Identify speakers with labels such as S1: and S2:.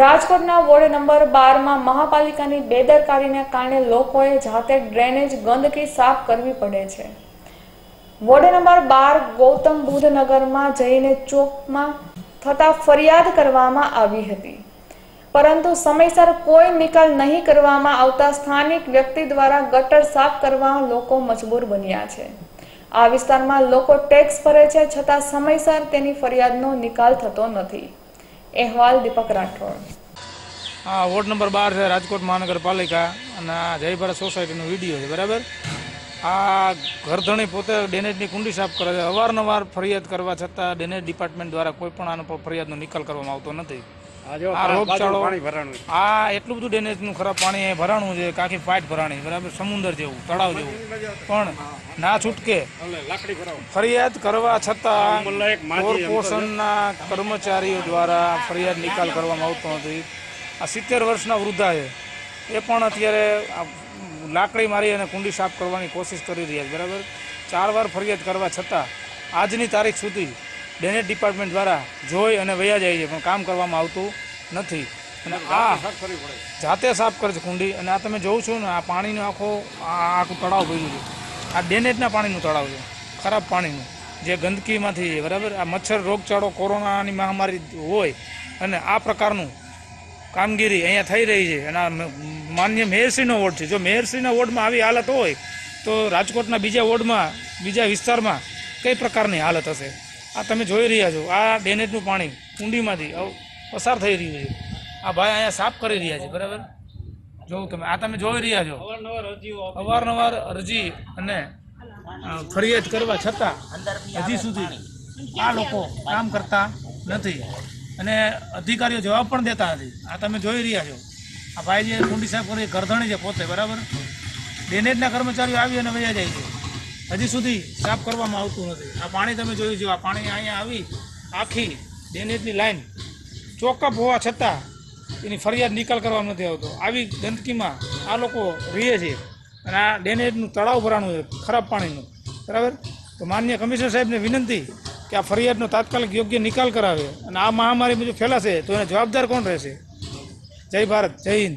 S1: રાજકોટના ward number બારમાં મહાપાલિકાની બેદરકારીને કારણે લોકોએ જાતે ડ્રેનેજ ગંદકી સાફ કરવી પડે છે. વોર્ડ નંબર બાર ગૌતમ બુદ્ધ નગરમાં જઈને ચોકમાં થતા ફરિયાદ કરવામાં આવી હતી. પરંતુ સમયસર કોઈ નિકાલ નહીં કરવામાં આવતા સ્થાનિક વ્યક્તિ દ્વારા ગટર સાફ કરવા લોકો મજબૂર બન્યા છે. આ વિસ્તારમાં લોકો ટેક્સ ભરે છે છતાં સમયસર તેની ફરિયાદનો નિકાલ થતો નથી. અહેવાલ દીપક રાઠોડ.
S2: હા વોર્ડ નંબર બાર છે રાજકોટ મહાનગરપાલિકા અને આ જયભારત સોસાયટીનો વીડિયો છે, બરાબર? આ ઘરધણી પોતે ડેનેજની કુંડી સાફ કરે છે. અવારનવાર ફરિયાદ કરવા છતાં ડેનેજ ડિપાર્ટમેન્ટ દ્વારા કોઈ પણ આનો ફરિયાદનો નિકાલ કરવામાં આવતો નથી. આ રોગચાળો આ એટલું બધું ડેનેજનું ખરાબ પાણી ભરાણું છે કાંકી ફાઇટ ભરાણી બરાબર? સમુદ્ર જેવું તળાવ જેવું. પણ ના છૂટકે ફરિયાદ કરવા છતાં કોર્પોરેશનના કર્મચારીઓ દ્વારા ફરિયાદ નિકાલ કરવામાં આવતો નથી. આ સિત્તેર વર્ષના વૃદ્ધા છે એ પણ અત્યારે લાકડી મારી અને કુંડી સાફ કરવાની કોશિશ કરી રહ્યા છે બરાબર? ચાર વાર ફરિયાદ કરવા છતાં આજની તારીખ સુધી ડેનેજ ડિપાર્ટમેન્ટ દ્વારા જોઈ અને વયા જાય છે પણ કામ કરવામાં આવતું નથી. અને આ જાતે સાફ કરે છે કુંડી અને આ તમે જોઉં છો ને આ પાણીનો આખો આ આખું તળાવ ભર્યું છે. આ ડ્રેનેજના પાણીનું તળાવ છે ખરાબ પાણીનું. જે ગંદકીમાંથી બરાબર? આ મચ્છર રોગચાળો કોરોનાની મહામારી હોય અને આ પ્રકારનું કામગીરી અહીંયા થઈ રહી છે. અને આ માન્ય મેયરશ્રીનો વોર્ડ છે. જો મેયરશ્રીના વોર્ડમાં આવી હાલત હોય તો રાજકોટના બીજા વોર્ડમાં બીજા વિસ્તારમાં કઈ પ્રકારની હાલત હશે? આ તમે જોઈ રહ્યા છો આ ડેનેજનું પાણી કુંડીમાંથી પસાર થઈ રહ્યું છે. આ ભાઈ અહીંયા સાફ કરી રહ્યા છે બરાબર? જોવું તમે આ તમે જોઈ રહ્યા છો. અવારનવાર અરજી અને ફરિયાદ કરવા છતાં હજી સુધી આ લોકો કામ કરતા નથી. અને અધિકારીઓ જવાબ પણ દેતા નથી. આ તમે જોઈ રહ્યા છો. આ ભાઈ જે કુંડી સાહેબ કરી ગરધણી છે પોતે બરાબર? ડેનેજના કર્મચારીઓ આવી અને વયા જાય છે. હજી સુધી સાફ કરવામાં આવતું નથી. આ પાણી તમે જોયું છે, આ પાણી અહીંયા આવી, આખી ડેનેજની લાઈન ચોકઅપ હોવા છતાં એની ફરિયાદ નિકાલ કરવામાં નથી આવતો. આવી ગંદકીમાં આ લોકો રહે છે અને આ ડેનેજનું તળાવ ભરાણું છે, ખરાબ પાણીનું. બરાબર? તો માન્ય કમિશનર સાહેબને વિનંતી કે આ ફરિયાદનો તાત્કાલિક યોગ્ય નિકાલ કરાવે. અને આ મહામારી જો ફેલાશે તો એને જવાબદાર કોણ રહેશે? જય ભારત, જય હિન્દ.